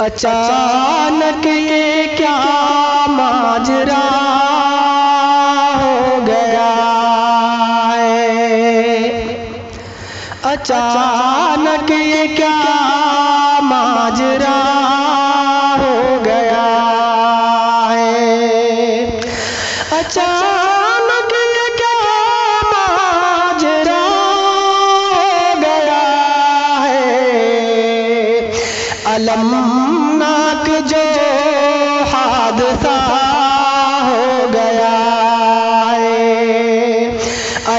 अचानक ये क्या माजरा हो गया है? अचानक ये क्या माजरा हो गया है? अचानक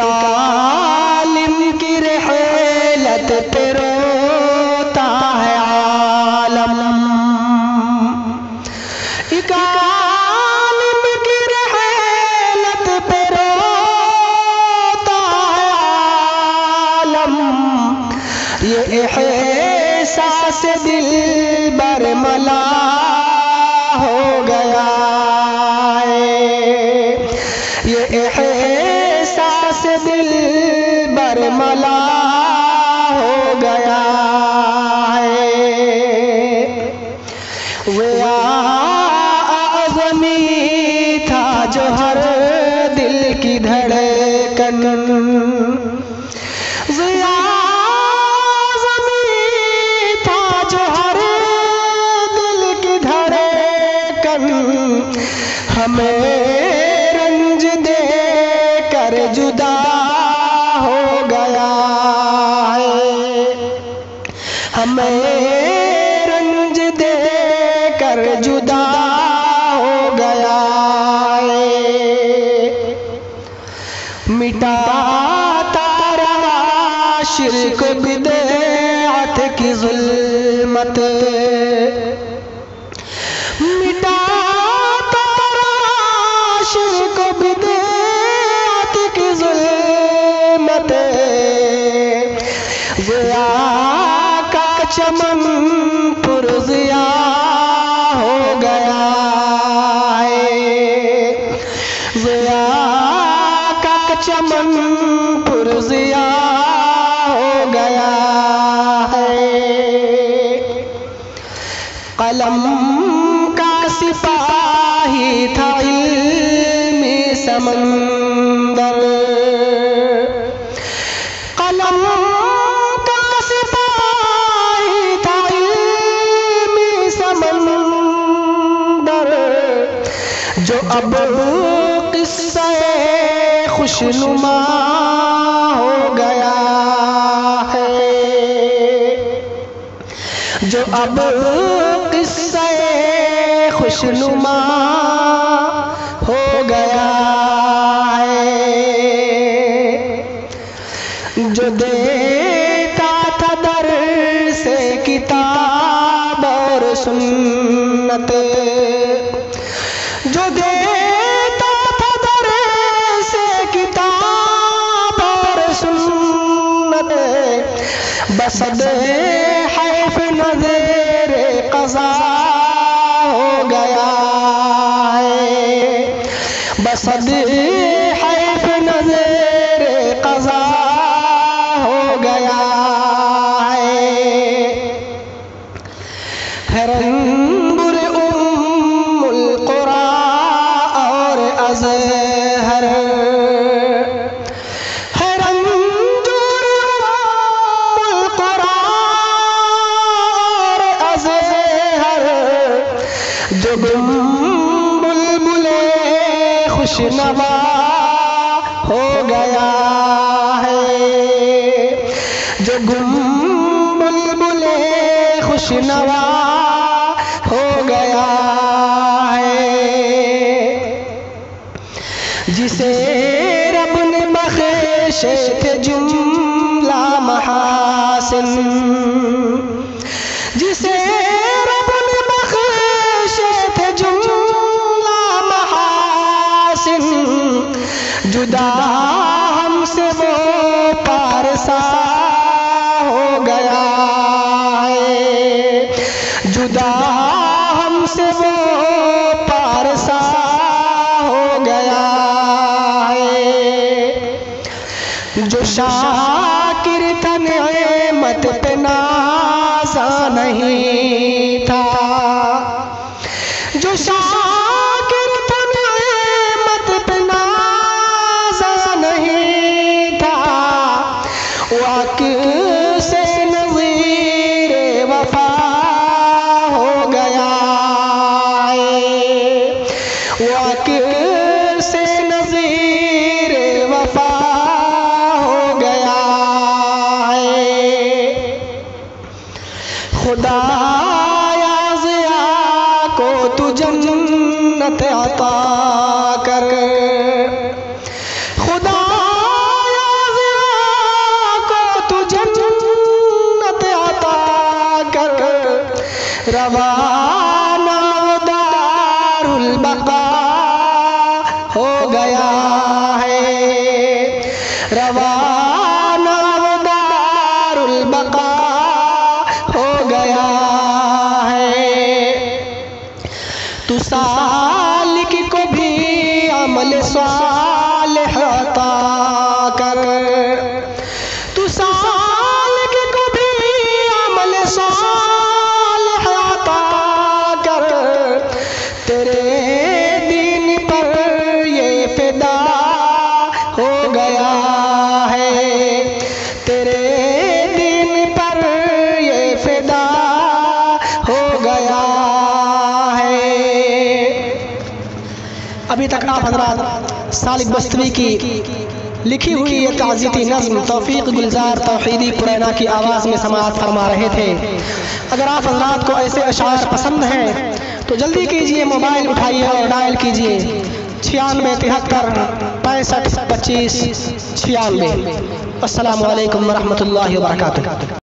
का वे आज़मी था जो हर दिल की धड़कन। हमें कर जुदा हो गया मिटाता रहा शिरक बिदअत की जुल्मत। मिटाता कलम का सिपाही था इल्मी समंदर। कलम का सिपाही था इल्मी समंदर। जो अब किस्से खुशनुमा है अब किस्से खुशनुमा हो गया है। जो देता था दर से किताब और सुन्नत नज़र कजा हो गया है। बसद हैफ नज़र कजा हो गया है। जो गुम बुलबुले खुशनवा हो गया है। जो गुम बुलबुल खुशनवा हो गया है। जिसे रब ने बख्शे थे जुमला महासिन जुदा हमसे वो पारसा हो गया है। जो शाकिर था मत पे नाजा नहीं ज़िया को तू जन्नत अता कर। ज़िया को तू जन्नत कर। रवाना सालिक को भी अमल सालिह अभी तक आप हजरात सालिक बस्तवी की लिखी हुई एक ताज़ियती नज्म, तौफीक गुलजार, तौहीदी पुरैना की आवाज़ में समात फरमा रहे थे। अगर आप हजरात को ऐसे अशार पसंद हैं तो जल्दी कीजिए, मोबाइल उठाइए और डायल कीजिए। छियानवे तिहत्तर, पैंसठ, पच्चीस, छियानवे। वालेकुम वरहमतुल्लाहि वबरकातुहू।